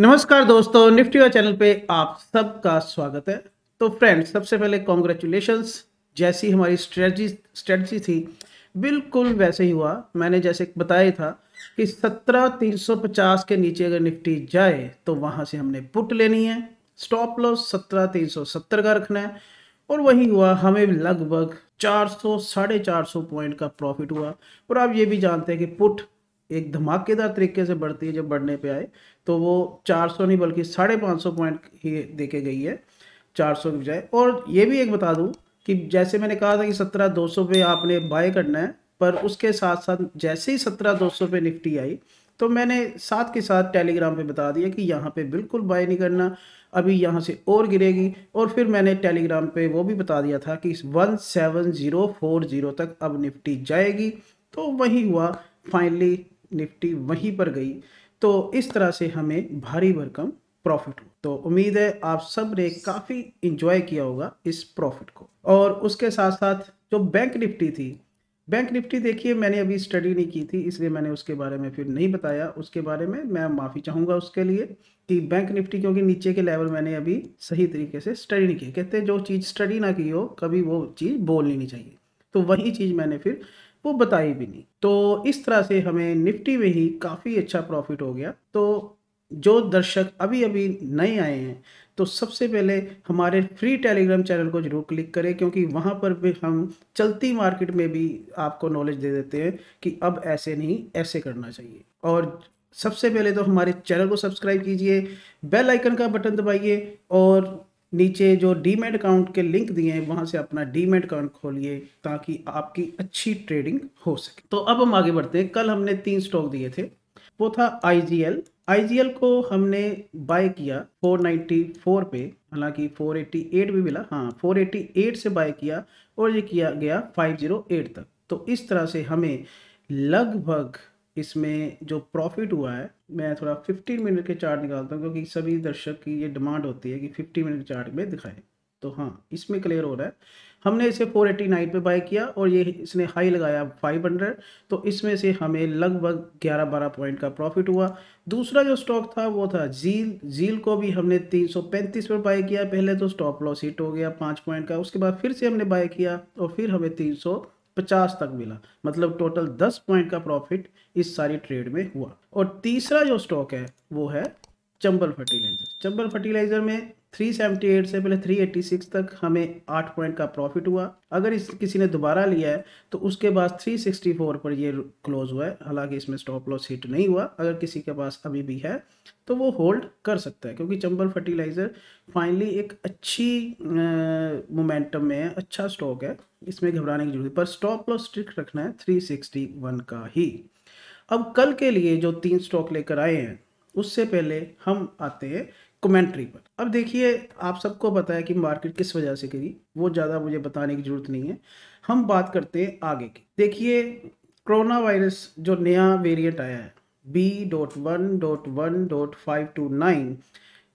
नमस्कार दोस्तों, निफ्टी वाला चैनल पे आप सबका स्वागत है। तो फ्रेंड्स, सबसे पहले कॉन्ग्रेचुलेशंस जैसी हमारी स्ट्रेटजी स्ट्रेटजी थी, बिल्कुल वैसे ही हुआ। मैंने जैसे बताया था कि सत्रह तीन सौ पचास के नीचे अगर निफ्टी जाए तो वहाँ से हमने पुट लेनी है। स्टॉप लॉस सत्रह तीन सौ सत्तर का रखना है। और वही हुआ, हमें लगभग चार सौ, साढ़े चार पॉइंट का प्रॉफिट हुआ। और आप ये भी जानते हैं कि पुट एक धमाकेदार तरीके से बढ़ती है जब बढ़ने पे आए तो वो 400 नहीं बल्कि साढ़े पाँच सौ पॉइंट ही देके गई है 400 की बजाय। और ये भी एक बता दूँ कि जैसे मैंने कहा था कि सत्रह दो सौ पे आपने बाय करना है, पर उसके साथ साथ जैसे ही सत्रह दो सौ पे निफ्टी आई तो मैंने साथ के साथ टेलीग्राम पे बता दिया कि यहाँ पे बिल्कुल बाय नहीं करना, अभी यहाँ से और गिरेगी। और फिर मैंने टेलीग्राम पे वो भी बता दिया था कि one seven zero four zero तक अब निफ्टी जाएगी। तो वही हुआ, फाइनली निफ्टी वहीं पर गई तो इस तरह से हमें भारी भरकम प्रॉफिट हो तो उम्मीद है आप सबने काफ़ी इंजॉय किया होगा इस प्रॉफिट को। और उसके साथ साथ जो बैंक निफ्टी थी बैंक निफ्टी देखिए मैंने अभी स्टडी नहीं की थी, इसलिए मैंने उसके बारे में फिर नहीं बताया। उसके बारे में मैं माफ़ी चाहूँगा उसके लिए कि बैंक निफ्टी क्योंकि नीचे के लेवल मैंने अभी सही तरीके से स्टडी नहीं की कहते जो चीज़ स्टडी ना की हो, कभी वो चीज़ बोलनी नहीं चाहिए। तो वही चीज़ मैंने फिर वो बताई भी नहीं। तो इस तरह से हमें निफ्टी में ही काफ़ी अच्छा प्रॉफिट हो गया। तो जो दर्शक अभी अभी नए आए हैं तो सबसे पहले हमारे फ्री टेलीग्राम चैनल को ज़रूर क्लिक करें, क्योंकि वहाँ पर भी हम चलती मार्केट में भी आपको नॉलेज दे देते हैं कि अब ऐसे नहीं, ऐसे करना चाहिए। और सबसे पहले तो हमारे चैनल को सब्सक्राइब कीजिए बेल आइकन का बटन दबाइए और नीचे जो डीमेट अकाउंट के लिंक दिए हैं, वहाँ से अपना डीमेट अकाउंट खोलिए ताकि आपकी अच्छी ट्रेडिंग हो सके। तो अब हम आगे बढ़ते हैं। कल हमने तीन स्टॉक दिए थे। वो था आईजीएल आईजीएल को हमने बाय किया 494 पे। हालाँकि 488 भी मिला। हाँ 488 से बाय किया और ये किया गया 508 तक। तो इस तरह से हमें लगभग इसमें जो प्रॉफिट हुआ है, मैं थोड़ा 15 मिनट के चार्ट निकालता हूँ, क्योंकि सभी दर्शक की ये डिमांड होती है कि 15 मिनट के चार्ट में दिखाएँ। तो हाँ इसमें क्लियर हो रहा है। हमने इसे 489 पे बाय किया और ये इसने हाई लगाया 500 तो इसमें से हमें लगभग 11-12 पॉइंट का प्रॉफिट हुआ। दूसरा जो स्टॉक था, वो था जील जील को भी हमने 335 पर बाय किया। पहले तो स्टॉप लॉस हिट हो गया पाँच पॉइंट का, उसके बाद फिर से हमने बाय किया और फिर हमें तीन सौ पचास तक मिला। मतलब टोटल दस पॉइंट का प्रॉफिट इस सारी ट्रेड में हुआ। और तीसरा जो स्टॉक है, वो है चंबल फर्टिलाइज़र चंबल फर्टिलाइज़र में 378 से पहले 386 तक हमें 8 पॉइंट का प्रॉफिट हुआ। अगर इस किसी ने दोबारा लिया है तो उसके बाद 364 पर ये क्लोज हुआ है। हालाँकि इसमें स्टॉप लॉस हिट नहीं हुआ। अगर किसी के पास अभी भी है तो वो होल्ड कर सकता है, क्योंकि चंबल फर्टिलाइज़र फाइनली एक अच्छी मोमेंटम में है अच्छा स्टॉक है। इसमें घबराने की ज़रूरत पर स्टॉप लॉस स्ट्रिक्ट रखना है 361 का ही। अब कल के लिए जो तीन स्टॉक लेकर आए हैं, उससे पहले हम आते हैं कमेंट्री पर। अब देखिए, आप सबको पता है कि मार्केट किस वजह से गिरी, वो ज़्यादा मुझे बताने की ज़रूरत नहीं है। हम बात करते हैं आगे की। देखिए कोरोना वायरस जो नया वेरिएंट आया है B dot one dot one dot five two nine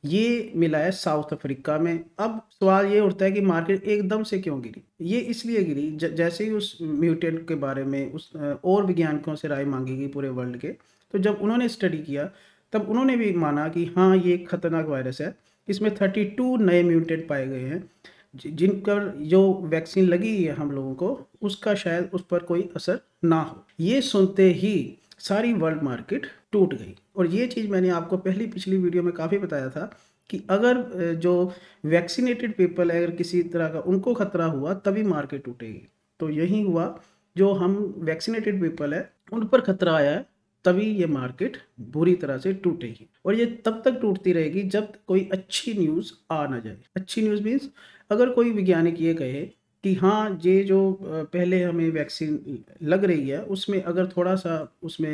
ये मिला है साउथ अफ्रीका में। अब सवाल ये उठता है कि मार्केट एकदम से क्यों गिरी? ये इसलिए गिरी जैसे ही उस म्यूटेंट के बारे में, उस और वैज्ञानिकों से राय मांगी गई पूरे वर्ल्ड के तो जब उन्होंने स्टडी किया तब उन्होंने भी माना कि हाँ ये खतरनाक वायरस है। इसमें थर्टी टू नए म्यूटेंट पाए गए हैं। जिन पर जो वैक्सीन लगी है हम लोगों को, उसका शायद उस पर कोई असर ना हो। ये सुनते ही सारी वर्ल्ड मार्केट टूट गई। और ये चीज़ मैंने आपको पहली पिछली वीडियो में काफ़ी बताया था कि अगर जो वैक्सीनेटेड पीपल है, अगर किसी तरह का उनको खतरा हुआ, तभी मार्केट टूटेगी। तो यही हुआ। जो हम वैक्सीनेटेड पीपल है, उन पर खतरा आया है। तभी ये मार्केट बुरी तरह से टूटेगी। और ये तब तक टूटती रहेगी जब कोई अच्छी न्यूज़ आ ना जाए। अच्छी न्यूज़ मीन्स अगर कोई वैज्ञानिक ये कहे कि हाँ ये जो पहले हमें वैक्सीन लग रही है, उसमें अगर थोड़ा सा उसमें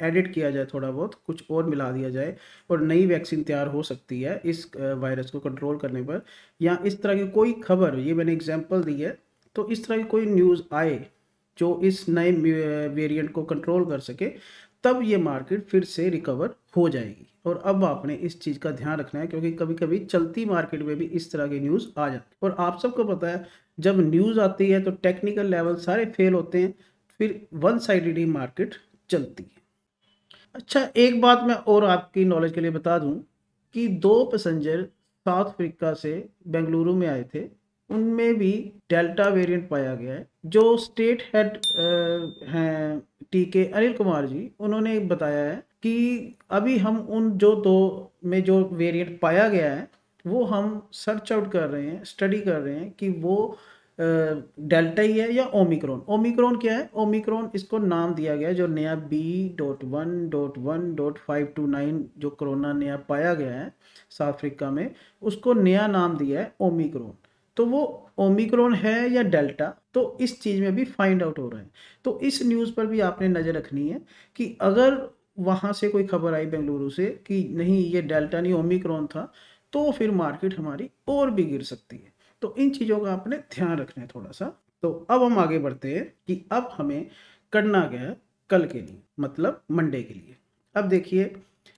एडिट किया जाए थोड़ा बहुत, कुछ और मिला दिया जाए और नई वैक्सीन तैयार हो सकती है इस वायरस को कंट्रोल करने पर, या इस तरह की कोई खबर, ये मैंने एग्जांपल दी है तो इस तरह की कोई न्यूज़ आए जो इस नए वेरिएंट को कंट्रोल कर सके, तब ये मार्केट फिर से रिकवर हो जाएगी। और अब आपने इस चीज़ का ध्यान रखना है, क्योंकि कभी कभी चलती मार्केट में भी इस तरह की न्यूज़ आ जाती है। और आप सबको पता है, जब न्यूज़ आती है तो टेक्निकल लेवल सारे फेल होते हैं, फिर वन साइडेड ही मार्केट चलती है। अच्छा एक बात मैं और आपकी नॉलेज के लिए बता दूँ, कि दो पैसेंजर साउथ अफ्रीका से बेंगलुरु में आए थे। उनमें भी डेल्टा वेरिएंट पाया गया है, जो स्टेट हेड हैं, टीके अनिल कुमार जी, उन्होंने बताया है कि अभी हम उन जो दो, में जो वेरिएंट पाया गया है, वो हम सर्च आउट कर रहे हैं, स्टडी कर रहे हैं कि वो डेल्टा ही है या ओमिक्रॉन। ओमिक्रॉन क्या है? ओमिक्रॉन इसको नाम दिया गया है, जो नया B dot one dot one dot five two nine जो कोरोना नया पाया गया है, साउथ अफ्रीका में, उसको नया नाम दिया है ओमिक्रॉन। तो वो ओमिक्रॉन है या डेल्टा तो इस चीज़ में भी फाइंड आउट हो रहा है। तो इस न्यूज़ पर भी आपने नज़र रखनी है कि अगर वहाँ से कोई खबर आई बेंगलुरु से कि नहीं, ये डेल्टा नहीं, ओमिक्रॉन था तो फिर मार्केट हमारी और भी गिर सकती है। तो इन चीज़ों का आपने ध्यान रखना है थोड़ा सा तो अब हम आगे बढ़ते हैं कि अब हमें करना क्या है कल के लिए मतलब मंडे के लिए। अब देखिए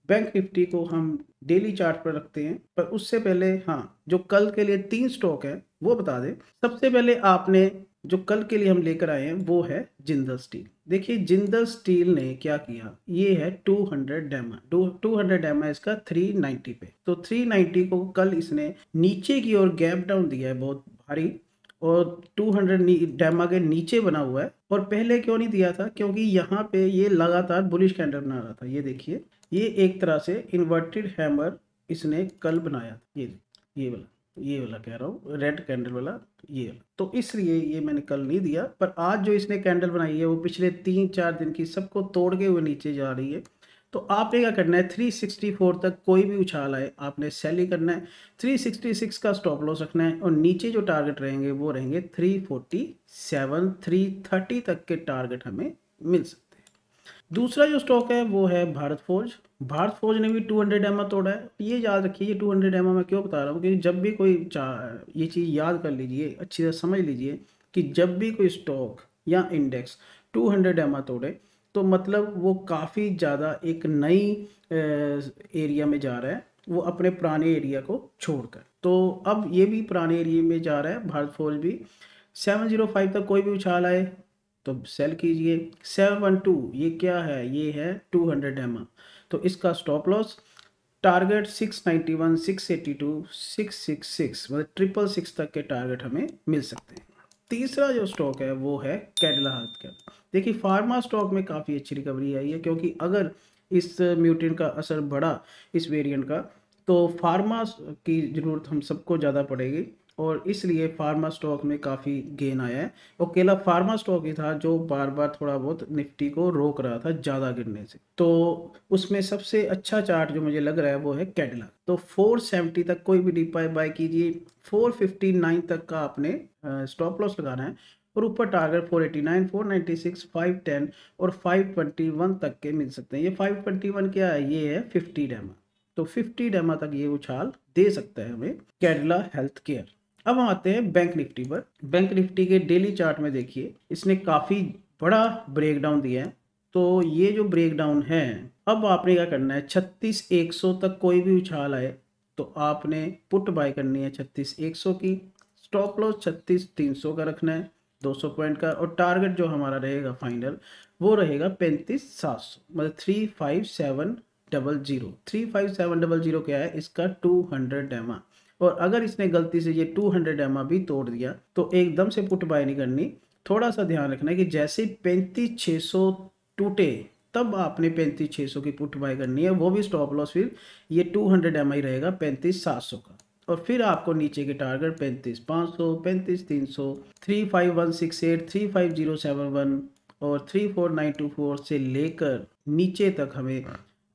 बैंक निफ्टी को हम डेली चार्ट पर रखते हैं, पर उससे पहले हाँ जो कल के लिए तीन स्टॉक है, वो बता दें। सबसे पहले आपने जो कल के लिए हम लेकर आए हैं, वो है जिंदल स्टील देखिए जिंदल स्टील ने क्या किया? ये है 200 hundred DEMA two hundred DEMA इसका 390 पे। तो 390 को कल इसने नीचे की ओर गैप डाउन दिया है, बहुत भारी, और 200 डेमा के नीचे बना हुआ है। और पहले क्यों नहीं दिया था? क्योंकि यहाँ पे ये लगातार बुलिश कैंडल बना रहा था। ये देखिए ये एक तरह से इन्वर्टेड हैमर इसने कल बनाया ये ये वाला ये वाला कह रहा हूँ रेड कैंडल वाला, ये वाला। तो इसलिए ये मैंने कल नहीं दिया, पर आज जो इसने कैंडल बनाई है, वो पिछले तीन चार दिन की सबको तोड़ के हुए नीचे जा रही है। तो आपने क्या करना है 364 तक कोई भी उछाल आए, आपने सेल ही करना है। 366 का स्टॉप लॉस रखना है और नीचे जो टारगेट रहेंगे, वो रहेंगे 347 330 तक के टारगेट हमें मिल सकते दूसरा जो स्टॉक है, वो है भारत फौज भारत फौज ने भी 200 हंड्रेड एम तोड़ा है. ये याद रखिए, ये 200 हंड्रेड मैं क्यों बता रहा हूँ क्योंकि जब भी कोई ये चीज़ याद कर लीजिए, अच्छी तरह समझ लीजिए कि जब भी कोई स्टॉक या इंडेक्स 200 हंड्रेड एम तोड़े तो मतलब वो काफ़ी ज़्यादा एक नई एरिया में जा रहा है. वो अपने पुराने एरिया को छोड़कर. तो अब ये भी पुराने एरिया में जा रहा है, भारत फौज भी. सेवन ज़ीरो फाइव तक कोई भी उछाल आए तो सेल कीजिए। सेवन वन टू ये क्या है? ये है टू हंड्रेड एम तो इसका stop loss target six ninety one six eighty two six six six मतलब ट्रिपल सिक्स तक के टारगेट हमें मिल सकते हैं। तीसरा जो स्टॉक है, वो है कैडला हेल्थ केयर देखिए फार्मा स्टॉक में काफ़ी अच्छी रिकवरी आई है, क्योंकि अगर इस म्यूटेन का असर बढ़ा, इस वेरिएंट का तो फार्मा की ज़रूरत हम सबको ज़्यादा पड़ेगी। और इसलिए फार्मा स्टॉक में काफ़ी गेन आया है। और केला फार्मा स्टॉक ही था जो बार बार थोड़ा बहुत निफ्टी को रोक रहा था ज़्यादा गिरने से। तो उसमें सबसे अच्छा चार्ट जो मुझे लग रहा है वो है कैडला तो 470 तक कोई भी डीपाई बाय कीजिए। 459 तक का आपने स्टॉप लॉस लगाना है। और ऊपर टारगेट 489, 496, 510 और 521 तक के मिल सकते हैं। ये 521 क्या है? ये है 50 डेमा। तो 50 डेमा तक ये उछाल दे सकता है हमें कैडला हेल्थ केयर अब हम आते हैं बैंक निफ्टी पर। बैंक निफ्टी के डेली चार्ट में देखिए, इसने काफ़ी बड़ा ब्रेक डाउन दिया है। तो ये जो ब्रेक डाउन है, अब आपने क्या करना है, छत्तीस एक सौ तक कोई भी उछाल आए तो आपने पुट बाय करनी है छत्तीस एक सौ की। स्टॉप लॉस छत्तीस तीन सौ का रखना है, दो सौ पॉइंट का, और टारगेट जो हमारा रहेगा फाइनल वो रहेगा पैंतीस सात सौ मतलब three five seven double zero three five seven double zero क्या है? इसका टू हंड्रेड एमा और अगर इसने गलती से ये 200 हंड्रेड एम भी तोड़ दिया तो एकदम से पुट बाय नहीं करनी। थोड़ा सा ध्यान रखना है कि जैसे पैंतीस छः सौ टूटे, तब आपने पैंतीस छः सौ की पुट बाय करनी है। वो भी स्टॉप लॉस फिर ये 200 हंड्रेड एम रहेगा पैंतीस सात सौ का। और फिर आपको नीचे के टारगेट पैंतीस पाँच सौ, पैंतीस तीन सौ three five one six eight three five zero seven one और three four nine two four से लेकर नीचे तक हमें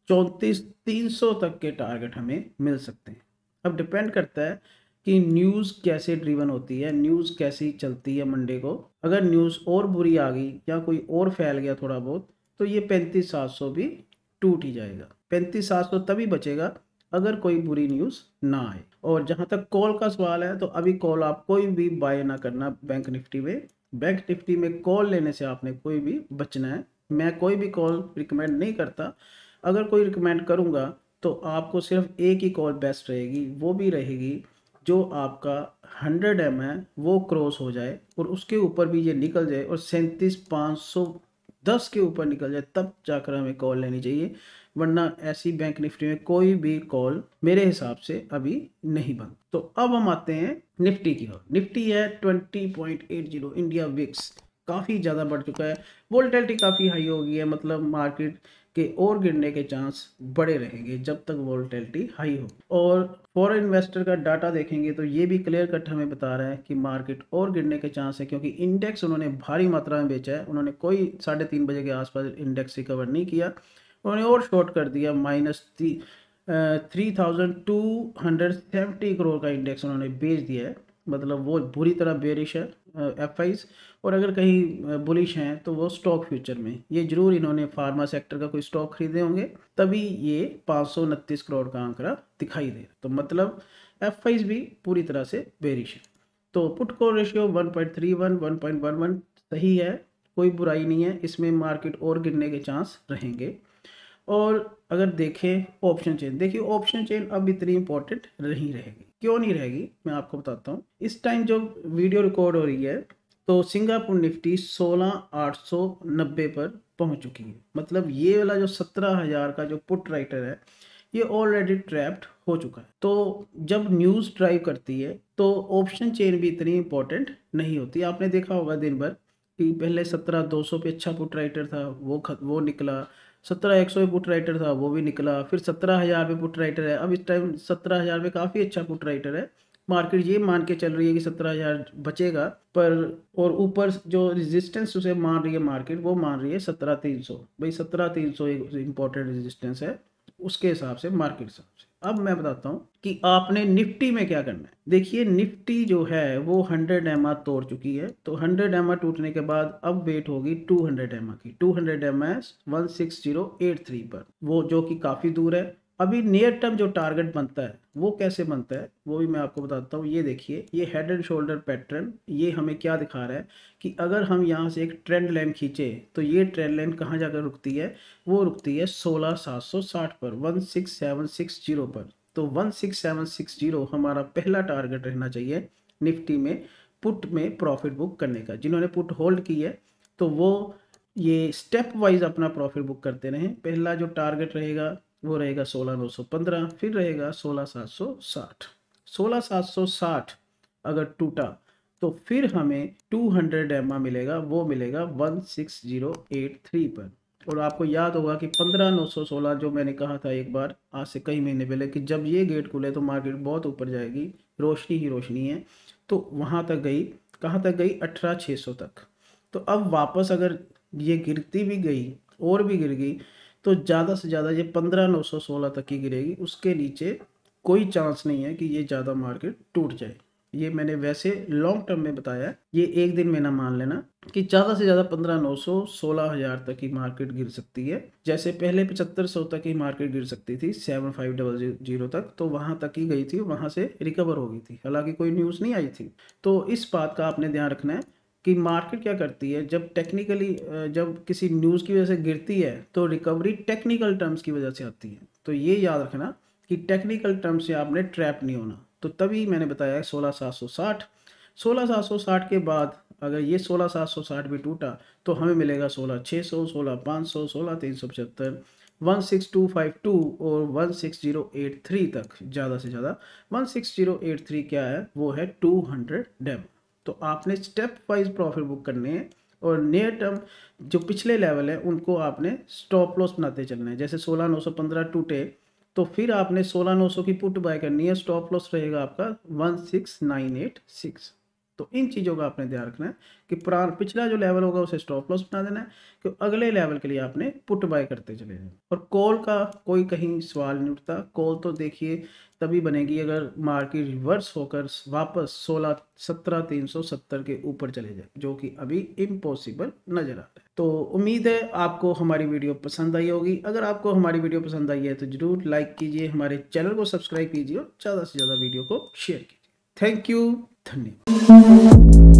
चौंतीस तीन सौ तक के टारगेट हमें मिल सकते हैं। अब डिपेंड करता है कि न्यूज़ कैसे ड्रीवन होती है न्यूज़ कैसी चलती है मंडे को। अगर न्यूज़ और बुरी आ गई या कोई और फैल गया थोड़ा बहुत तो ये पैंतीस सात सौ भी टूट ही जाएगा। पैंतीस सात सौ तभी बचेगा अगर कोई बुरी न्यूज़ ना आए। और जहाँ तक कॉल का सवाल है तो अभी कॉल आप कोई भी बाय ना करना बैंक निफ्टी में। बैंक निफ्टी में कॉल लेने से आपने कोई भी बचना है। मैं कोई भी कॉल रिकमेंड नहीं करता। अगर कोई रिकमेंड करूँगा तो आपको सिर्फ़ एक ही कॉल बेस्ट रहेगी, वो भी रहेगी, जो आपका हंड्रेड एम है, वो क्रॉस हो जाए और उसके ऊपर भी ये निकल जाए और सैंतीस पाँच सौ दस के ऊपर निकल जाए, तब जाकर हमें कॉल लेनी चाहिए। वरना ऐसी बैंक निफ्टी में कोई भी कॉल मेरे हिसाब से अभी नहीं बंद। तो अब हम आते हैं निफ्टी की ओर। निफ्टी है 20.80 इंडिया विक्स काफ़ी ज़्यादा बढ़ चुका है। वोल्टेलिटी काफ़ी हाई हो गई है मतलब मार्केट के और गिरने के चांस बड़े रहेंगे जब तक वोल्टेलिटी हाई हो। और फॉरेन इन्वेस्टर का डाटा देखेंगे तो ये भी क्लियर कट हमें बता रहा है कि मार्केट और गिरने के चांस है क्योंकि इंडेक्स उन्होंने भारी मात्रा में बेचा है। उन्होंने कोई साढ़े तीन बजे के आसपास इंडेक्स रिकवर नहीं किया। उन्होंने और शॉर्ट कर दिया minus three thousand two hundred seventy crore का इंडेक्स उन्होंने बेच दिया है। मतलब वो बुरी तरह बेरिश है। एफ़ और अगर कहीं बुलिश हैं तो वो स्टॉक फ्यूचर में। ये ज़रूर इन्होंने फार्मा सेक्टर का कोई स्टॉक खरीदे होंगे, तभी ये पाँच सौ उनतीस करोड़ का आंकड़ा दिखाई दे तो मतलब एफ़ भी पूरी तरह से बेरिश है। तो पुट को रेशियो 1.31 1.11 सही है, कोई बुराई नहीं है, इसमें मार्केट और गिरने के चांस रहेंगे। और अगर देखें ऑप्शन चेन देखिए ऑप्शन चेन अब इतनी इंपॉर्टेंट नहीं रहेगी। क्यों नहीं रहेगी? मैं आपको बताता हूँ। इस टाइम जब वीडियो रिकॉर्ड हो रही है तो सिंगापुर निफ्टी सोलह आठ सौ नब्बे पर पहुँच चुकी है। मतलब ये वाला जो सत्रह हज़ार का जो पुट राइटर है, ये ऑलरेडी ट्रैप्ड हो चुका है। तो जब न्यूज़ ड्राइव करती है तो ऑप्शन चेन भी इतनी इंपॉर्टेंट नहीं होती। आपने देखा होगा दिन भर कि पहले सत्रह दो सौ पे अच्छा पुट राइटर था, वो खत वो निकला सत्रह एक सौ बुट राइटर था, वो भी निकला। फिर सत्रह हज़ार पे बुट राइटर है। अब इस टाइम सत्रह हज़ार पे काफ़ी अच्छा बुट राइटर है। मार्केट ये मान के चल रही है कि सत्रह हज़ार बचेगा, पर और ऊपर जो रेजिस्टेंस उसे मान रही है मार्केट वो मान रही है सत्रह तीन सौ। भाई सत्रह तीन सौ एक इम्पोर्टेंट रेजिस्टेंस है, उसके हिसाब से मार्केट हिसाब से। अब मैं बताता हूँ कि आपने निफ्टी में क्या करना है। देखिए, निफ्टी जो है, वो 100 एम तोड़ चुकी है। तो 100 एम टूटने के बाद अब वेट होगी 200 एम की। 200 एम एस वन पर। वो जो कि काफ़ी दूर है अभी नियर टर्म जो टारगेट बनता है, वो कैसे बनता है, वो भी मैं आपको बताता हूँ। ये देखिए, ये हेड एंड शोल्डर पैटर्न ये हमें क्या दिखा रहा है कि अगर हम यहाँ से एक ट्रेंड लाइन खींचे तो ये ट्रेंड लाइन कहाँ जाकर रुकती है? वो रुकती है सोलह सात सौ साठ पर, one six seven six zero पर। तो one six seven six zero हमारा पहला टारगेट रहना चाहिए निफ्टी में पुट में प्रॉफिट बुक करने का। जिन्होंने पुट होल्ड की है तो वो ये स्टेप वाइज अपना प्रॉफिट बुक करते रहें। पहला जो टारगेट रहेगा वो रहेगा सोलह नौ सौ पंद्रह, फिर रहेगा सोलह सात सौ साठ। सोलह सात सौ साठ अगर टूटा तो फिर हमें टू हंड्रेड एम मिलेगा, वो मिलेगा one six zero eight three पर। और आपको याद होगा कि पंद्रह नौ सौ सोलह जो मैंने कहा था एक बार, आज से कई महीने पहले, कि जब ये गेट खुले तो मार्केट बहुत ऊपर जाएगी, रोशनी ही रोशनी है। तो वहाँ तक गई, कहाँ तक गई? अठारह छः सौ तक। तो अब वापस अगर ये गिरती भी गई, और भी गिर गई तो ज़्यादा से ज़्यादा ये पंद्रह नौ सौ सोलह तक ही गिरेगी। उसके नीचे कोई चांस नहीं है कि ये ज़्यादा मार्केट टूट जाए। ये मैंने वैसे लॉन्ग टर्म में बताया ये एक दिन में ना मान लेना कि ज़्यादा से ज़्यादा पंद्रह नौ सौ सोलह हज़ार तक की मार्केट गिर सकती है। जैसे पहले पचहत्तर सौ तक ही मार्केट गिर सकती थी, सेवन फाइव डबल ज़ीरो तक तो वहाँ तक ही गई थी, वहाँ से रिकवर हो गई थी। हालाँकि कोई न्यूज़ नहीं आई थी। तो इस बात का आपने ध्यान रखना है। कि मार्केट क्या करती है, जब टेक्निकली जब किसी न्यूज़ की वजह से गिरती है तो रिकवरी टेक्निकल टर्म्स की वजह से आती है। तो ये याद रखना कि टेक्निकल टर्म्स से आपने ट्रैप नहीं होना। तो तभी मैंने बताया सोलह सात सौ साठ। सोलह सात सौ साठ के बाद अगर ये सोलह सात सौ साठ भी टूटा तो हमें मिलेगा सोलह छः सौ, सोलह पाँच सौ, सोलह तीन सौ पचहत्तर। One six two five two और one six zero eight three तक, ज़्यादा से ज़्यादा। One six zero eight three क्या है, वो है टू हंड्रेड डेम। तो आपने स्टेप वाइज प्रॉफिट बुक करने हैं और नियर टर्म जो पिछले लेवल है, उनको आपने स्टॉप लॉस बनाते चलना है। जैसे सोलह नौ सौ पंद्रह टूटे तो फिर आपने सोलह नौ सौ की पुट बाय करनी है स्टॉप लॉस रहेगा आपका one six nine eight six तो इन चीज़ों का आपने ध्यान रखना है कि पुरान, पिछला जो लेवल होगा उसे स्टॉप लॉस बना देना है कि अगले लेवल के लिए आपने पुट बाय करते चले जाए और कॉल का कोई कहीं सवाल नहीं उठता। कॉल तो देखिए तभी बनेगी अगर मार्केट रिवर्स होकर वापस सोलह, सत्रह, तीन सौ सत्तर के ऊपर चले जाए, जो कि अभी इम्पॉसिबल नज़र आ रहा है। तो उम्मीद है आपको हमारी वीडियो पसंद आई होगी। अगर आपको हमारी वीडियो पसंद आई है तो ज़रूर लाइक कीजिए, हमारे चैनल को सब्सक्राइब कीजिए और ज़्यादा से ज़्यादा वीडियो को शेयर कीजिए। थैंक यू धन्यवाद